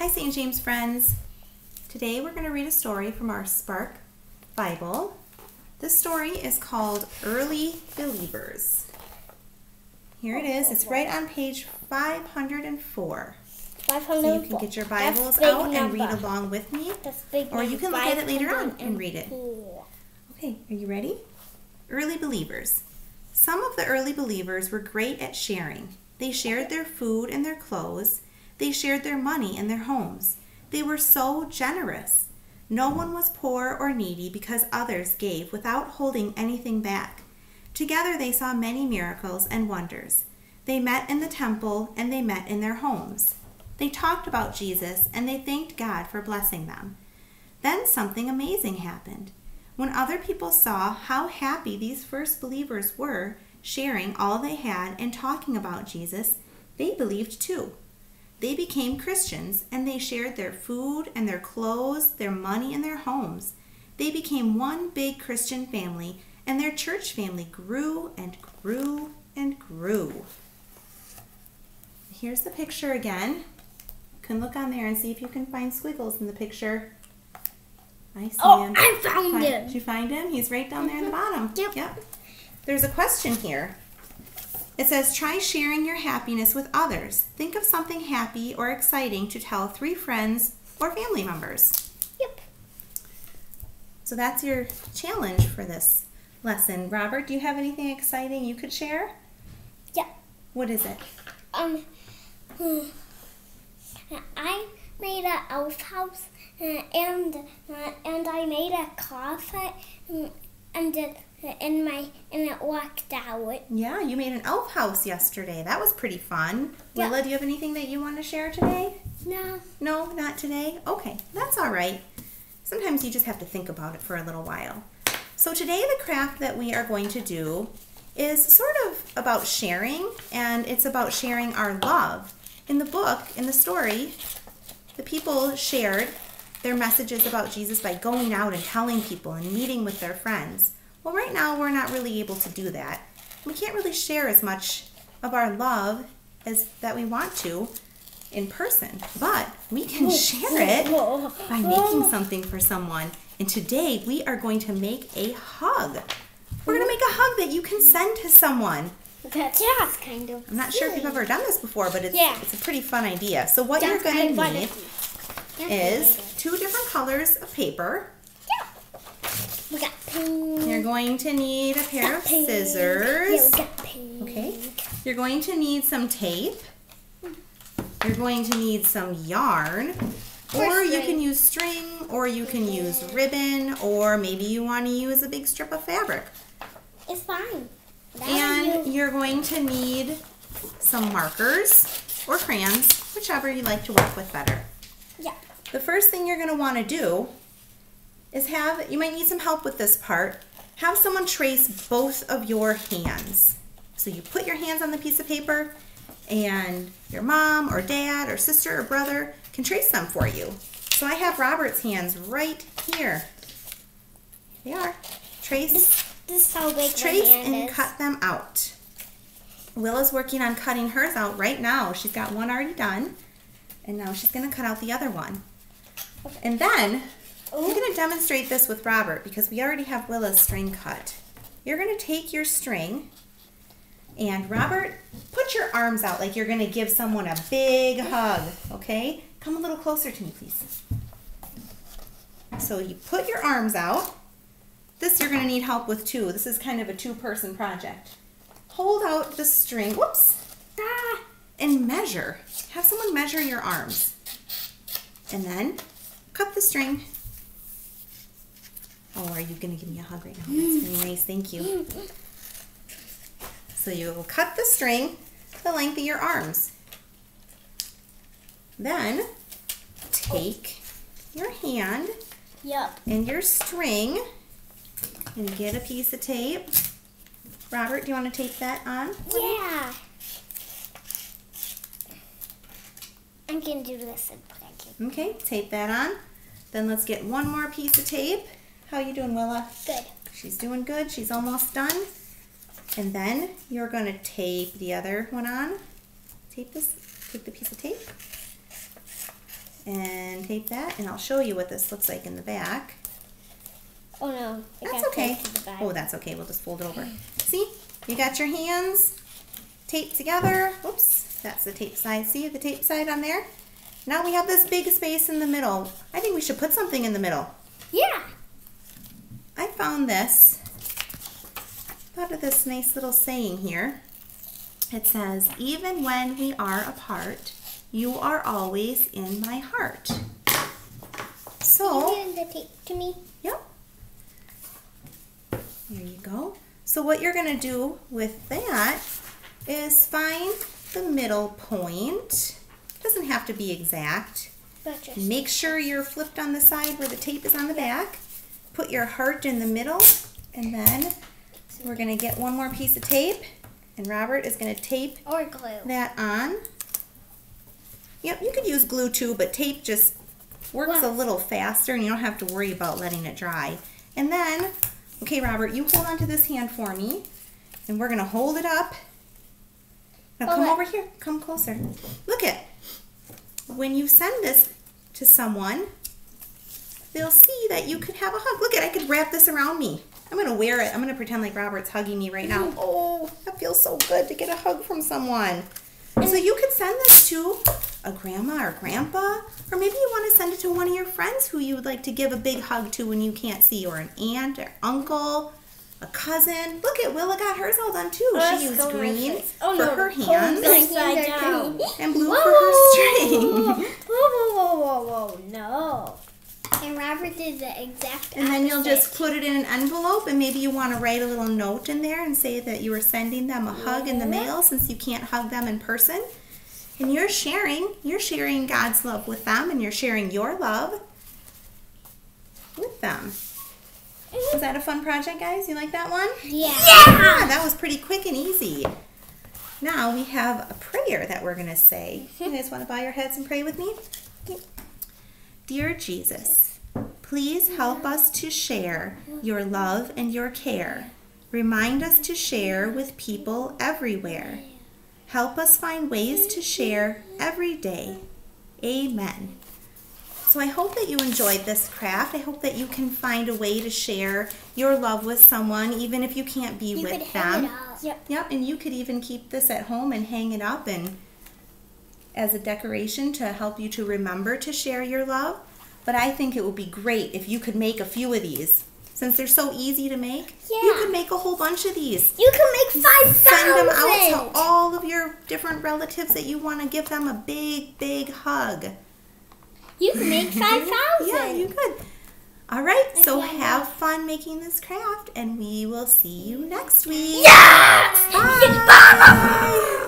Hi, St. James friends. Today we're going to read a story from our Spark Bible. This story is called Early Believers. Here it is. It's right on page 504. 500. So you can get your Bibles out and read along with me. Or you can look at it later on and read it. Okay, are you ready? Early believers. Some of the early believers were great at sharing. They shared their food and their clothes. They shared their money and their homes. They were so generous. No one was poor or needy because others gave without holding anything back. Together they saw many miracles and wonders. They met in the temple and they met in their homes. They talked about Jesus and they thanked God for blessing them. Then something amazing happened. When other people saw how happy these first believers were, sharing all they had and talking about Jesus, they believed too. They became Christians and they shared their food and their clothes, their money, and their homes. They became one big Christian family, and their church family grew and grew and grew. Here's the picture again. You can look on there and see if you can find squiggles in the picture. I see Oh, him. I found Find- him. Did you find him? He's right down there in the mm-hmm. bottom. Yep. Yep. There's a question here. It says, try sharing your happiness with others. Think of something happy or exciting to tell three friends or family members. Yep. So that's your challenge for this lesson. Robert, do you have anything exciting you could share? Yeah. What is it? Um. hmm. I made a elf house, uh, and uh, and I made a closet, and in my and it walked out. Yeah, you made an elf house yesterday. That was pretty fun. Yeah. Willa, do you have anything that you want to share today? No. No, not today? Okay, that's all right. Sometimes you just have to think about it for a little while. So today the craft that we are going to do is sort of about sharing and it's about sharing our love. In the book, in the story, the people shared their messages about Jesus by going out and telling people and meeting with their friends. Well, right now we're not really able to do that. We can't really share as much of our love as that we want to in person, but we can share it by making something for someone. And today we are going to make a hug. We're going to make a hug that you can send to someone. That's yeah, kind of. I'm not sure if you've ever done this before, but it's, Yeah. it's a pretty fun idea. So what That's you're going to need. Is two different colors of paper. Yeah. We got pink. You're going to need a pair of pink. Yeah, scissors. pink. Okay. You're going to need some tape. You're going to need some yarn. Or Or you can use string, or you can use ribbon, or maybe you want to use a big strip of fabric. It's fine. That And you- you're going to need some markers or crayons, whichever you like to work with better. yeah. The first thing you're going to want to do is have, you might need some help with this part, have someone trace both of your hands. So you put your hands on the piece of paper and your mom or dad or sister or brother can trace them for you. So I have Robert's hands right here. They are. Trace This, this is how big trace and is. cut them out. Willa's working on cutting hers out right now. She's got one already done, and now she's going to cut out the other one. And then Ooh. you're going to demonstrate this with Robert because we already have Willa's string cut. You're going to take your string and Robert, put your arms out like you're going to give someone a big hug, okay? Come a little closer to me, please. So you put your arms out. This you're going to need help with too. This is kind of a two-person project. Hold out the string, whoops, ah, and measure. Have someone measure your arms. And then cut the string. Oh, are you going to give me a hug right now? That's mm. really nice, thank you. So you will cut the string the length of your arms. Then take your hand Yep. and your string and get a piece of tape. Robert, do you want to tape that on? Yeah. I'm gonna do this in blanket. Okay, tape that on. Then let's get one more piece of tape. How are you doing, Willa? Good. She's doing good. She's almost done. And then you're going to tape the other one on. Tape this. Take the piece of tape. and tape that, and I'll show you what this looks like in the back. Oh no. That's okay. taped to the back. Oh, that's okay. We'll just fold it over. See, you got your hands taped together. Oops, that's the tape side. See the tape side on there? Now we have this big space in the middle. I think we should put something in the middle. Yeah. I found this. Thought of this nice little saying here. It says, even when we are apart, you are always in my heart. So, Can you hand the tape to me? Yep. There you go. So what you're going to do with that is find the middle point. Doesn't have to be exact. But just Make sure you're flipped on the side where the tape is on the back. Put your heart in the middle and then we're going to get one more piece of tape and Robert is going to tape or glue. that on. Yep, you could use glue too, but tape just works a little faster and you don't have to worry about letting it dry. And then, okay, Robert, you hold on to this hand for me and we're gonna hold it up. Now Hold come it. over here, come closer. Look it. When you send this to someone, they'll see that you could have a hug. Look it, I could wrap this around me. I'm gonna wear it. I'm gonna pretend like Robert's hugging me right now. Oh, that feels so good to get a hug from someone. So you could send this to a grandma or grandpa, or maybe you want to send it to one of your friends who you would like to give a big hug to when you can't see, or an aunt or uncle, a cousin. Look at Willa got hers all done too. Oh, she used go green. Oh, for no, her hands this. Upside Hands are down. and blue Whoa, for her string. Whoa, whoa, whoa, whoa, whoa, no. And Robert did the exact And then you'll just put it in an envelope, and maybe you want to write a little note in there and say that you were sending them a hug in the mail since you can't hug them in person. And you're sharing, you're sharing God's love with them, and you're sharing your love with them. Was that a fun project, guys? You like that one? Yeah. Yeah, that was pretty quick and easy. Now we have a prayer that we're going to say. You guys want to bow your heads and pray with me? Dear Jesus, please help us to share your love and your care. Remind us to share with people everywhere. Help us find ways to share every day. Amen. So I hope that you enjoyed this craft. I hope that you can find a way to share your love with someone, even if you can't be You with could hang them. it up. Yep. Yep, and you could even keep this at home and hang it up and as a decoration to help you to remember to share your love. But I think it would be great if you could make a few of these. Since they're so easy to make, yeah. you Yeah. could make a whole bunch of these. You can make five Send them out to all of your different relatives that you want to give them a big, big hug. You can make 5,000. yeah, you could. All right, so have fun making this craft, and we will see you next week. Yeah! Bye! Bye!